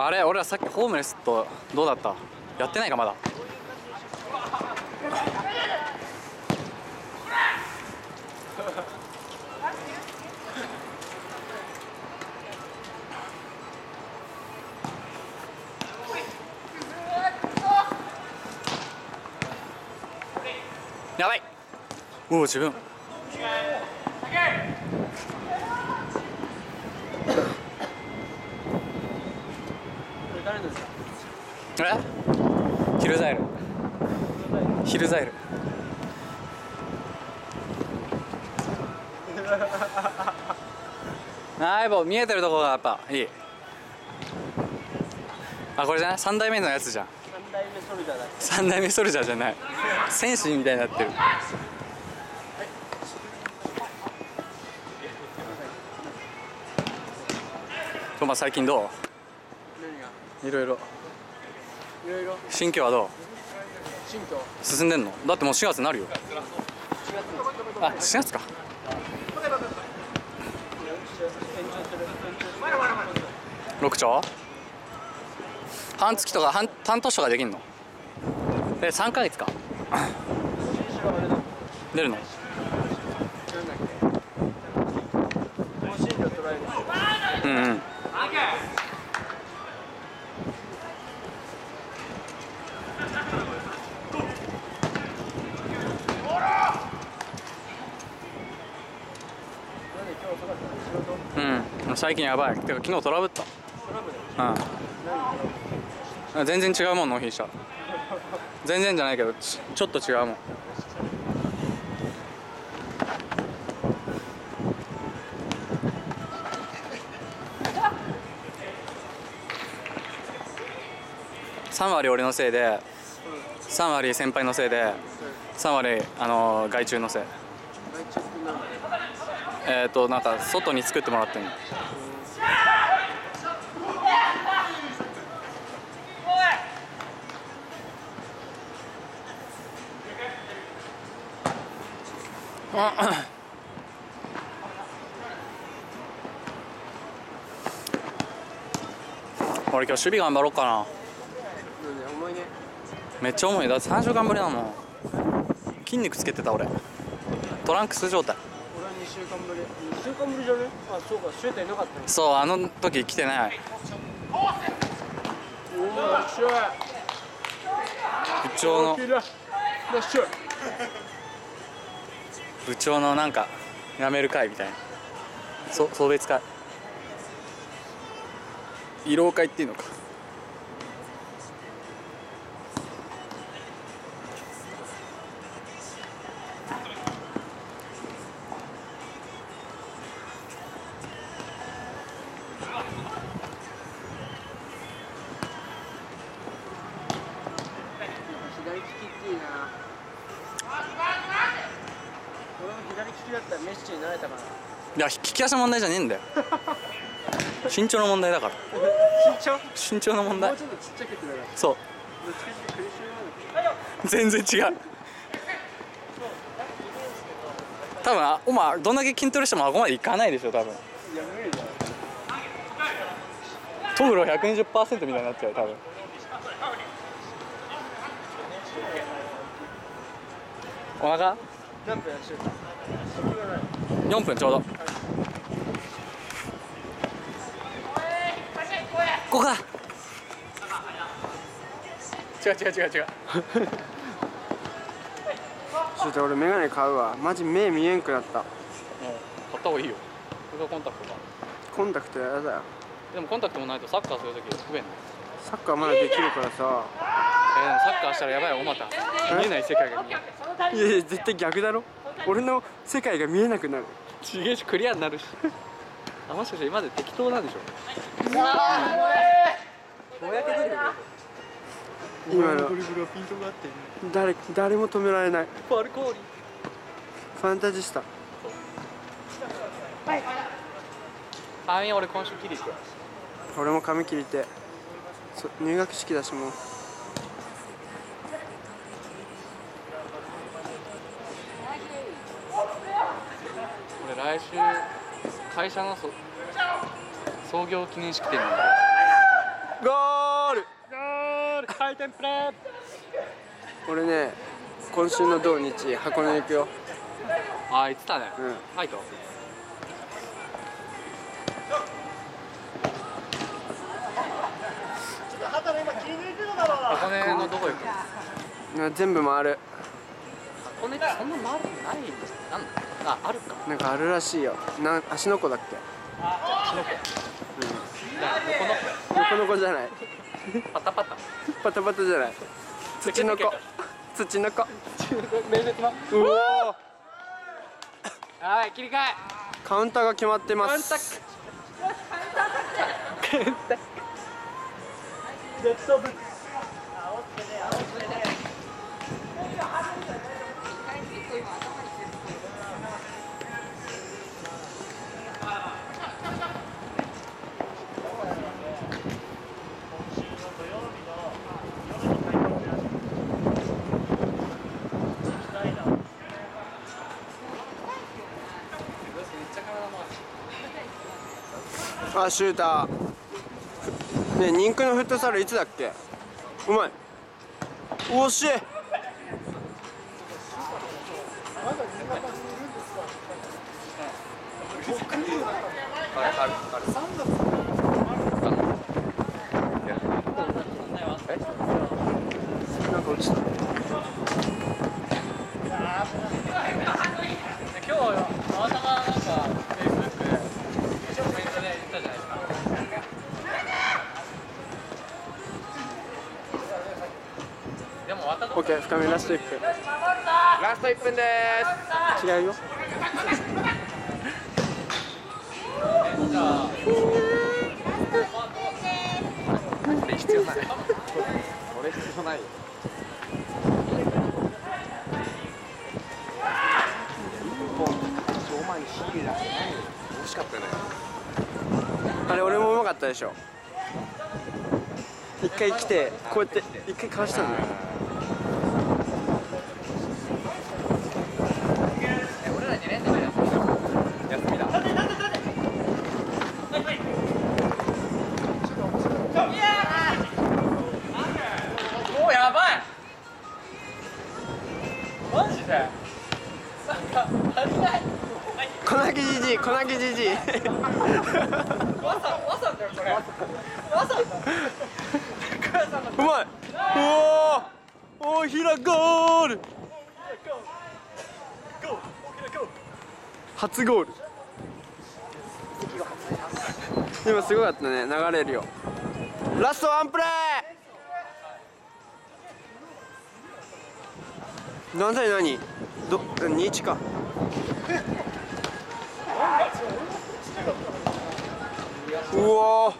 あれ俺らさっきホームレスとどうだった？やってないかまだ。やばい。おお自分。誰のですかえ？ヒルザイル。ヒルザイル。あーや見えてるとこがやっぱいい。あこれじゃない？3代目のやつじゃん。三代目ソルジャーだ3代目ソルジャーじゃない。戦士みたいになってる。トマ最近どう？いろいろ。いろいろ。心境はどう？新居。進んでんの？だってもう4月になるよ。4月あ4月か。延長する延長する6兆半月とか半半年とかできんの？え3ヶ月か。出るの？うんうんで今日遅かったの仕事うん最近やばい。てか昨日トラブった。うん。何全然違うもん納品した。全然じゃないけどちちょっと違うもん。3割俺のせいで3割先輩のせいで3割あの外注のせい。えっ、となんか外に作ってもらってんの俺今日守備頑張ろうかな。めっちゃ重い。だって3週間ぶりだもん。筋肉つけてた俺。トランクス状態。俺は2週間ぶり。2週間ぶりじゃね？あそうか。シュートいなかったね。そうあの時来てない。おお面白い部長の部長のなんかやめる会みたいな。そ送別会。慰労会っていうのか。左利きっていいな俺も左利きだったらメッシになれたかな。いや利き足の問題じゃねえんだよ。身長の問題だから。身長？も身長の問題。うちょっとちっちゃくてだからそう。全然違う。多分あお前どんだけ筋トレしてもあここまでいかないでしょ多分。いや無理だよトグロ120%みたいになっちゃう多分。お腹？何分やってる先がない4分ちょうど。ここか違う違う違う違う。ちょっと俺メガネ買うわ。マジ目見えんくなった。もう買った方がいいよ。これがコンタクトかコンタクトやだよ。でもコンタクトもないとサッカーするとき不便サッカーまだできるからさ。えーでもサッカーしたらやばいよおまた見えない世界が。いやいや絶対逆だろ俺の世界が見えなくなる。ちげえしクリアになるし。あもしかして今まで適当なんでしょぼやけてるよ。今の。誰誰も止められない。ファルコーリ。ファンタジスタ。髪俺今週切り行く俺も髪切りて。そ入学式だしもう来週会社のそ創業記念式典。なんだゴール。ゴール回転プレー。俺ね今週の土日箱根行くよ。あ言ってたね。うん。ファイト箱根のどこ行くの？な全部回る。箱根ってそんな回るのない。んですなんああるか。なんかあるらしいよ。な芦ノ湖だっけ？キノコ横の子じゃない。パタパタ。パタパタじゃない。土の子。土の子。面接のうおー。はい切り替え。カウンターが決まってますあシューター。ねえ人気のフットサルいつだっけ？うまい。惜しいなんか落ちた今日たまたまなんかフェイスブックでコメントで言ったじゃないですかでも終わったとオッケー深めラスト1分ラスト1分です。違うよ。必要ない。俺必要ないよ惜しかったね。あれ俺もうまかったでしょ。一回来てこうやって一回かわしたんだよ粉木じじい。わさわさだよこれ。わさうまい。おおおひらゴール初ゴール。今すごかったね。流れるよ。ラストワンプレー何対何？ど21かうわ